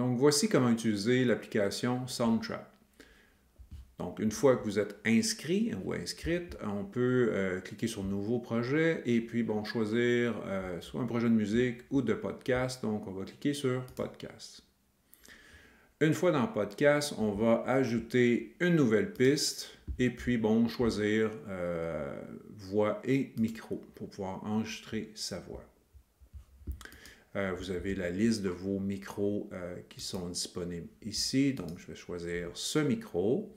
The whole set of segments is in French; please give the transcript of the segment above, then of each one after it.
Donc, voici comment utiliser l'application Soundtrap. Donc, une fois que vous êtes inscrit ou inscrite, on peut euh, cliquer sur Nouveau projet et puis, bon, choisir euh, soit un projet de musique ou de podcast. Donc, on va cliquer sur Podcast. Une fois dans Podcast, on va ajouter une nouvelle piste et puis, bon, choisir euh, voix et micro pour pouvoir enregistrer sa voix. Euh, vous avez la liste de vos micros euh, qui sont disponibles ici. Donc, je vais choisir ce micro.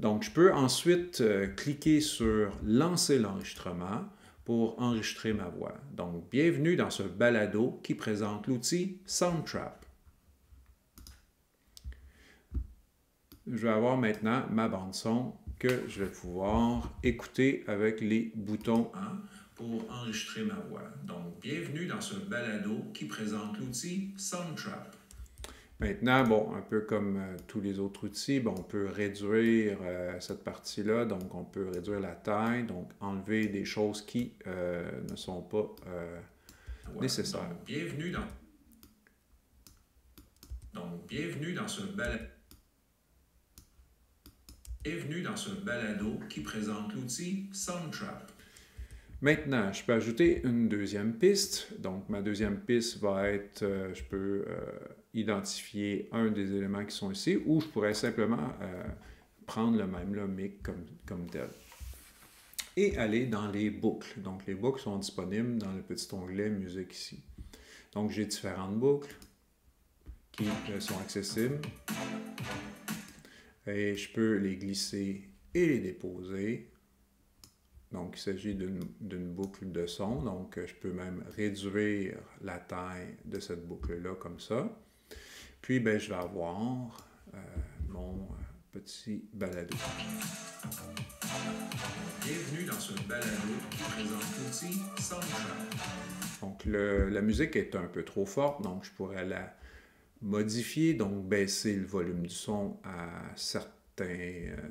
Donc, je peux ensuite euh, cliquer sur Lancer l'enregistrement pour enregistrer ma voix. Donc, bienvenue dans ce balado qui présente l'outil Soundtrap. Je vais avoir maintenant ma bande son que je vais pouvoir écouter avec les boutons pour enregistrer ma voix. Donc, bienvenue dans ce balado qui présente l'outil Soundtrap. Maintenant, bon, un peu comme euh, tous les autres outils, bon, on peut réduire euh, cette partie-là, donc on peut réduire la taille, donc enlever des choses qui euh, ne sont pas nécessaires. Donc, bienvenue dans... Donc, bienvenue dans ce balado. Bienvenue dans ce balado qui présente l'outil Soundtrap. Maintenant, je peux ajouter une deuxième piste. Donc, ma deuxième piste va être, euh, je peux euh, identifier un des éléments qui sont ici, ou je pourrais simplement euh, prendre le même le mic comme, comme tel. Et aller dans les boucles. Donc, les boucles sont disponibles dans le petit onglet Musique ici. Donc, j'ai différentes boucles qui sont accessibles. Et je peux les glisser et les déposer donc, il s'agit d'une boucle de son. Donc, je peux même réduire la taille de cette boucle-là comme ça. Puis, ben, je vais avoir euh, mon petit balado. Bienvenue dans ce balado qui présente l'outil Soundtrack. Donc, la musique est un peu trop forte, donc je pourrais la modifier, donc baisser le volume du son à certains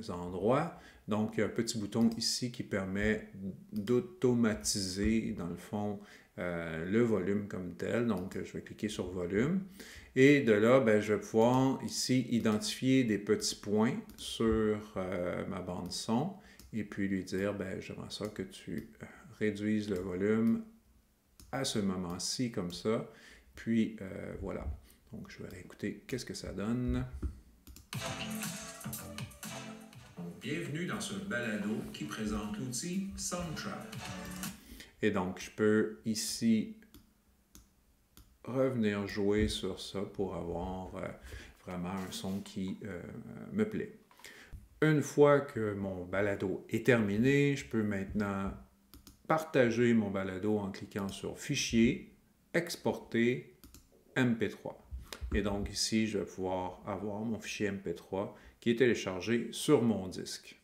endroits. Donc, il y a un petit bouton ici qui permet d'automatiser, dans le fond, euh, le volume comme tel. Donc, je vais cliquer sur volume. Et de là, ben, je vais pouvoir ici identifier des petits points sur euh, ma bande son et puis lui dire, ben, j'aimerais ça que tu euh, réduises le volume à ce moment-ci, comme ça. Puis, voilà. Donc, je vais réécouter qu'est-ce que ça donne? Bienvenue dans ce balado qui présente l'outil Soundtrap. Et donc, je peux ici revenir jouer sur ça pour avoir euh, vraiment un son qui euh, me plaît. Une fois que mon balado est terminé, je peux maintenant partager mon balado en cliquant sur Fichier, Exporter, MP3. Et donc ici, je vais pouvoir avoir mon fichier MP3 qui est téléchargé sur mon disque.